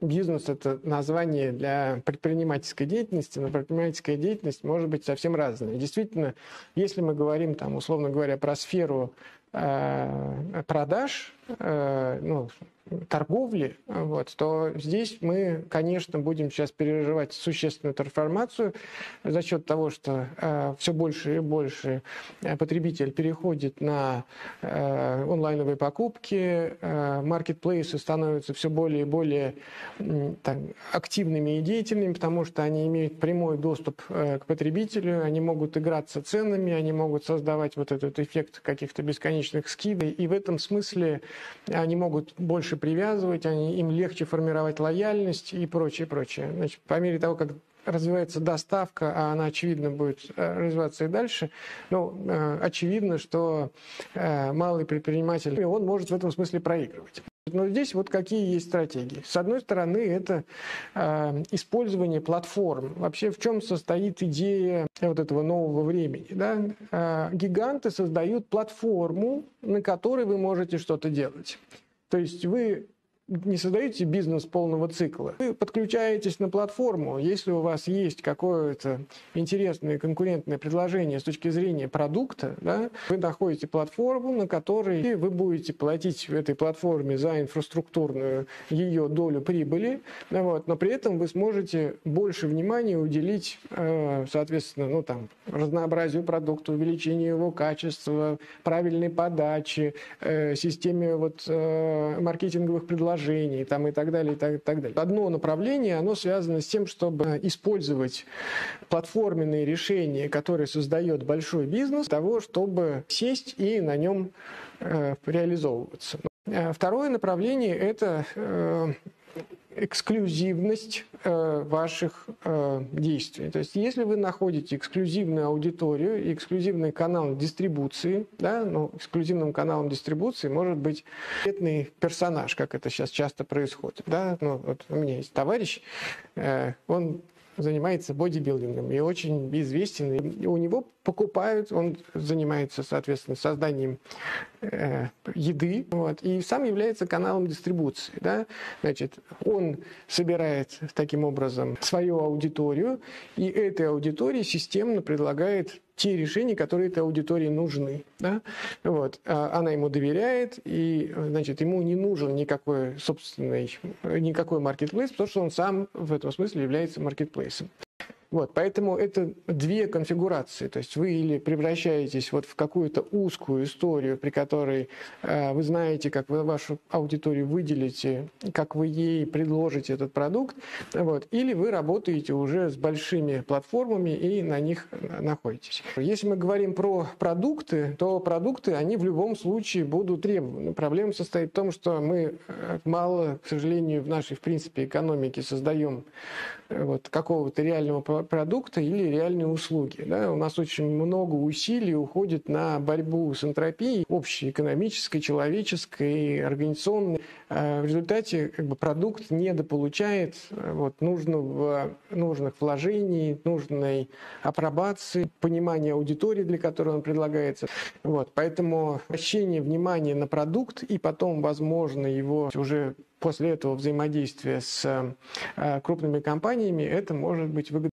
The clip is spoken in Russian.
бизнес – это название для предпринимательской деятельности, но предпринимательская деятельность может быть совсем разная. Действительно, если мы говорим, там, условно говоря, про сферу продаж, э, ну, торговли, вот, то здесь мы, конечно, будем сейчас переживать существенную трансформацию за счет того, что э, все больше и больше э, потребитель переходит на э, онлайновые покупки, э, маркетплейсы становятся все более и более э, активными и деятельными, потому что они имеют прямой доступ э, к потребителю, они могут играться ценами, они могут создавать вот этот эффект каких-то бесконечных скидок, и в этом смысле они могут больше привязывать, они, им легче формировать лояльность и прочее, прочее. Значит, по мере того, как развивается доставка, а она, очевидно, будет э, развиваться и дальше, ну, э, очевидно, что э, малый предприниматель, он может в этом смысле проигрывать. Но здесь вот какие есть стратегии. С одной стороны, это э, использование платформ. Вообще в чем состоит идея вот этого нового времени? Да? Э, гиганты создают платформу, на которой вы можете что-то делать. То есть вы не создаете бизнес полного цикла. Вы подключаетесь на платформу. Если у вас есть какое-то интересное конкурентное предложение с точки зрения продукта, да, вы находите платформу, на которой вы будете платить в этой платформе за инфраструктурную ее долю прибыли, вот, но при этом вы сможете больше внимания уделить, э, соответственно, ну, там, разнообразию продукта, увеличению его качества, правильной подачи, э, системе вот, э, маркетинговых предложений, приложений там, и так далее, и так, и так далее. Одно направление, оно связано с тем, чтобы использовать платформенные решения, которые создает большой бизнес, того, чтобы сесть и на нем э, реализовываться. Э, второе направление – это э, эксклюзивность э, ваших э, действий. То есть, если вы находите эксклюзивную аудиторию и эксклюзивный канал дистрибуции, да, ну, эксклюзивным каналом дистрибуции может быть конкретный персонаж, как это сейчас часто происходит. Да? Ну, вот у меня есть товарищ, э, он занимается бодибилдингом и очень известен. И у него покупают, он занимается, соответственно, созданием э, еды, вот, и сам является каналом дистрибуции. Да? Значит, он собирает таким образом свою аудиторию, и этой аудитории системно предлагает те решения, которые этой аудитории нужны. Да? Вот. А она ему доверяет, и значит, ему не нужен никакой собственный, никакой маркетплейс, потому что он сам в этом смысле является маркетплейсом. Вот, поэтому это две конфигурации. То есть вы или превращаетесь вот в какую-то узкую историю, при которой э, вы знаете, как вы вашу аудиторию выделите, как вы ей предложите этот продукт, вот, или вы работаете уже с большими платформами и на них находитесь. Если мы говорим про продукты, то продукты, они в любом случае будут требованы. Проблема состоит в том, что мы э, мало, к сожалению, в нашей, в принципе, экономике создаем э, вот, какого-то реального продукта или реальные услуги. Да? У нас очень много усилий уходит на борьбу с энтропией, общей экономической, человеческой, организационной. А в результате как бы, продукт недополучает вот, нужного, нужных вложений, нужной апробации, понимания аудитории, для которой он предлагается. Вот. Поэтому обращение внимания на продукт и потом, возможно, его уже после этого взаимодействия с э, крупными компаниями, это может быть выгодно.